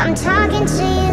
I'm talking to you.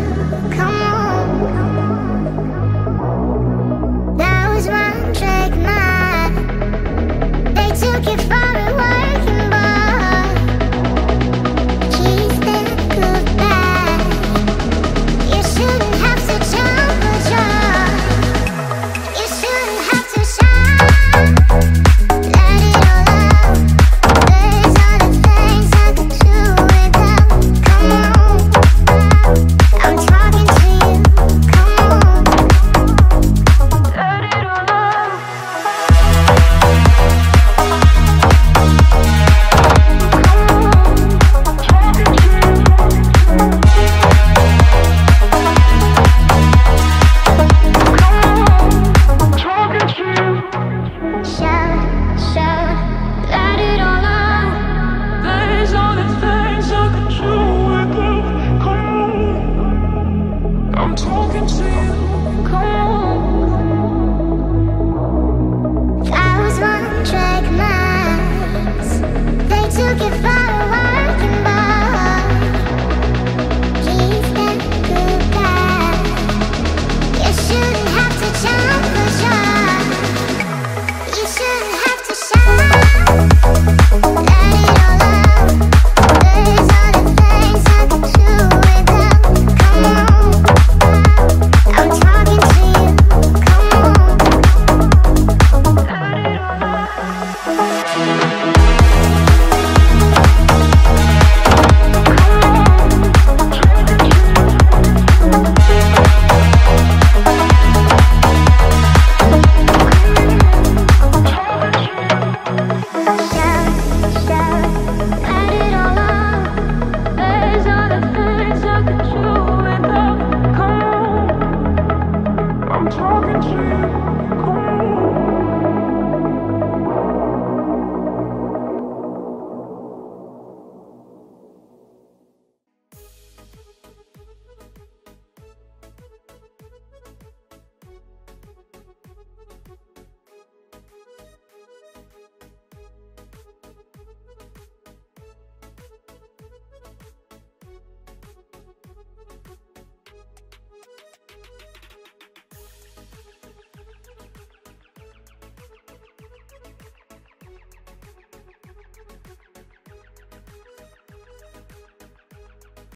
To you.